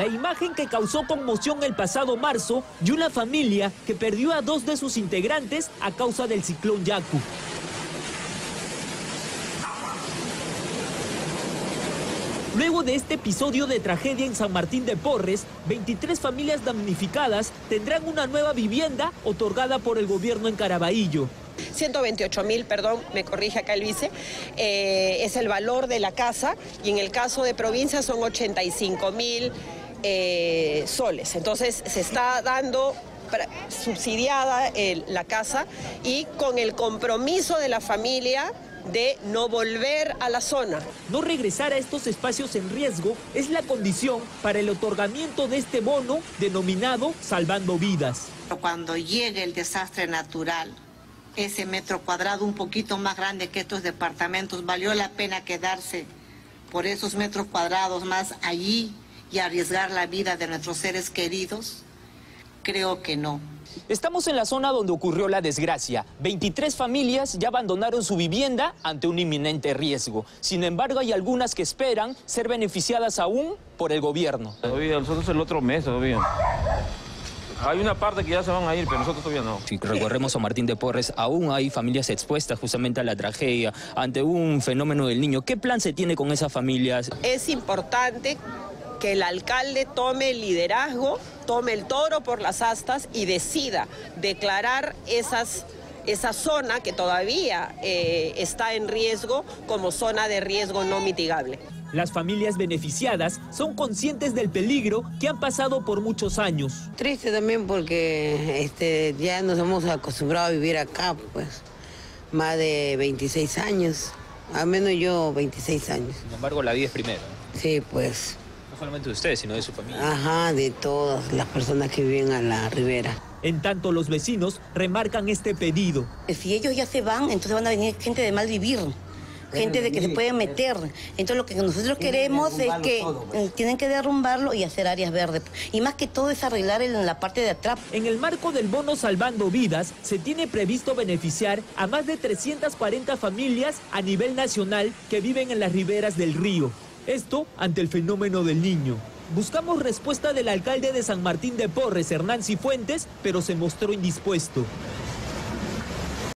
La imagen que causó conmoción el pasado marzo y una familia que perdió a dos de sus integrantes a causa del ciclón Yaku. Luego de este episodio de tragedia en San Martín de Porres, 23 familias damnificadas tendrán una nueva vivienda otorgada por el gobierno en Caraballo. 128 mil, perdón, me corrige acá el eh, es el valor de la casa y en el caso de provincia son 85 mil eh, soles. Entonces se está dando subsidiada la casa y con el compromiso de la familia de no volver a la zona. No regresar a estos espacios en riesgo es la condición para el otorgamiento de este bono denominado Salvando Vidas. Cuando llegue el desastre natural, ese metro cuadrado un poquito más grande que estos departamentos, valió la pena quedarse por esos metros cuadrados más allí y arriesgar la vida de nuestros seres queridos? Creo que no. Estamos en la zona donde ocurrió la desgracia. 23 familias ya abandonaron su vivienda ante un inminente riesgo. Sin embargo, hay algunas que esperan ser beneficiadas aún por el gobierno. Todavía, nosotros el otro mes todavía. Hay una parte que ya se van a ir, pero nosotros todavía no. Si recorremos a Martín de Porres, aún hay familias expuestas justamente a la tragedia, ante un fenómeno del niño. ¿Qué plan se tiene con esas familias? Es importante que el alcalde tome el liderazgo, tome el toro por las astas y decida declarar esas esa zona que todavía eh, está en riesgo como zona de riesgo no mitigable. Las familias beneficiadas son conscientes del peligro que han pasado por muchos años. Triste también porque este, ya nos hemos acostumbrado a vivir acá, pues, más de 26 años, al menos yo 26 años. Sin embargo, la vida es primero. Sí, pues. No solamente de ustedes, sino de su familia. Ajá, de todas las personas que viven a la ribera. En tanto, los vecinos remarcan este pedido. Si ellos ya se van, entonces van a venir gente de mal vivir gente de que se pueden meter. Entonces lo que nosotros queremos es que eh, tienen que derrumbarlo y hacer áreas verdes. Y más que todo es arreglar en la parte de atrás. En el marco del bono Salvando Vidas, se tiene previsto beneficiar a más de 340 familias a nivel nacional que viven en las riberas del río. Esto ante el fenómeno del niño. Buscamos respuesta del alcalde de San Martín de Porres, Hernán Cifuentes, pero se mostró indispuesto.